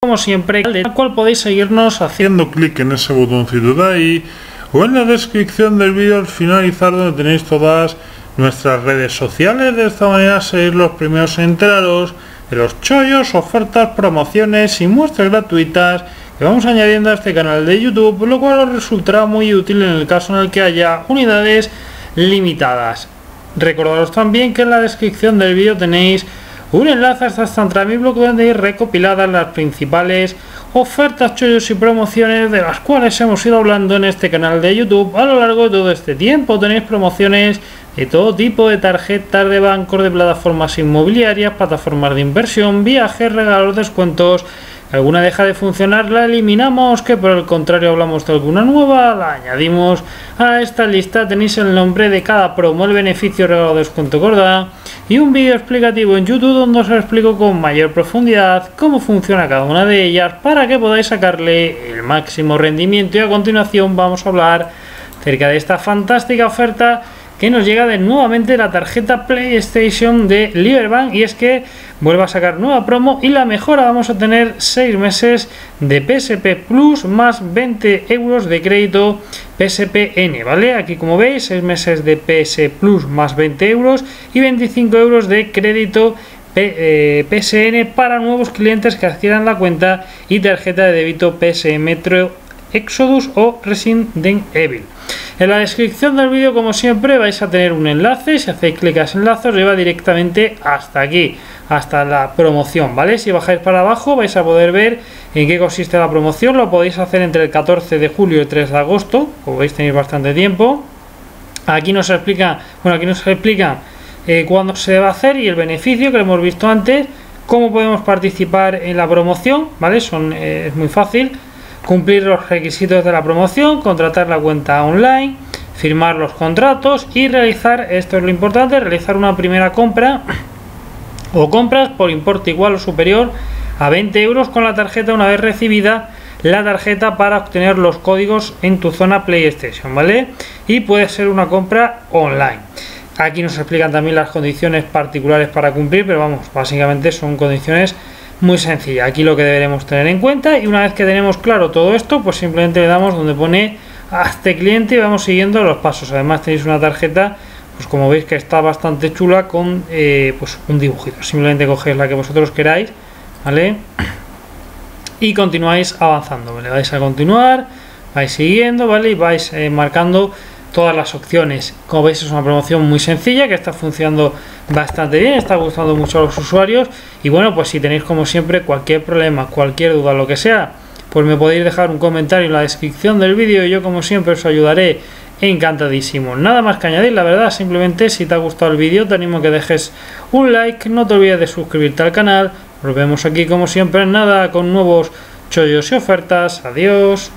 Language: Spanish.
como siempre, al cual podéis seguirnos haciendo clic en ese botoncito de ahí o en la descripción del vídeo al finalizar donde tenéis todas nuestras redes sociales. De esta manera seréis los primeros enterados de los chollos, ofertas, promociones y muestras gratuitas que vamos añadiendo a este canal de YouTube, lo cual os resultará muy útil en el caso en el que haya unidades limitadas. Recordaros también que en la descripción del vídeo tenéis un enlace hasta mi blog donde hay recopiladas las principales ofertas, chollos y promociones de las cuales hemos ido hablando en este canal de YouTube. A lo largo de todo este tiempo. Tenéis promociones de todo tipo de tarjetas de bancos, de plataformas inmobiliarias, plataformas de inversión, viajes, regalos, descuentos. Alguna deja de funcionar, la eliminamos, que por el contrario hablamos de alguna nueva, la añadimos a esta lista, tenéis el nombre de cada promo, el beneficio regalo descuento gorda y un vídeo explicativo en YouTube donde os explico con mayor profundidad cómo funciona cada una de ellas para que podáis sacarle el máximo rendimiento. Y a continuación vamos a hablar acerca de esta fantástica oferta que nos llega de nuevamente la tarjeta PlayStation de Liberbank y es que vuelve a sacar nueva promo y la mejora vamos a tener 6 meses de PSP Plus más 20 euros de crédito PSPN, ¿vale? Aquí como veis 6 meses de PS Plus más 20 euros y 25 euros de crédito PSN eh, para nuevos clientes que adquieran la cuenta y tarjeta de débito PS Metro Exodus o Resident Evil. En la descripción del vídeo, como siempre, vais a tener un enlace. Si hacéis clic a ese enlace, os lleva directamente hasta aquí, hasta la promoción, ¿vale? Si bajáis para abajo, vais a poder ver en qué consiste la promoción. Lo podéis hacer entre el 14 de julio y el 3 de agosto. Como veis, tenéis bastante tiempo. Aquí nos explica, bueno, aquí nos explica eh, cuándo se a hacer y el beneficio que lo hemos visto antes. Cómo podemos participar en la promoción, ¿vale? Son, eh, es muy fácil cumplir los requisitos de la promoción, contratar la cuenta online, firmar los contratos y realizar, esto es lo importante, realizar una primera compra o compras por importe igual o superior a 20 euros con la tarjeta una vez recibida la tarjeta para obtener los códigos en tu zona PlayStation, ¿vale? Y puede ser una compra online. Aquí nos explican también las condiciones particulares para cumplir, pero vamos, básicamente son condiciones muy sencilla. Aquí lo que deberemos tener en cuenta y una vez que tenemos claro todo esto, pues simplemente le damos donde pone a este cliente y vamos siguiendo los pasos. Además tenéis una tarjeta, pues como veis que está bastante chula con eh, pues un dibujito. Simplemente cogéis la que vosotros queráis, ¿vale? Y continuáis avanzando, Le vais a continuar, vais siguiendo, ¿vale? Y vais eh, marcando todas las opciones. Como veis es una promoción muy sencilla que está funcionando bastante bien, está gustando mucho a los usuarios y bueno pues si tenéis como siempre cualquier problema, cualquier duda, lo que sea, pues me podéis dejar un comentario en la descripción del vídeo yo como siempre os ayudaré encantadísimo. Nada más que añadir, la verdad, simplemente si te ha gustado el vídeo te animo a que dejes un like, no te olvides de suscribirte al canal, nos vemos aquí como siempre nada con nuevos chollos y ofertas, adiós.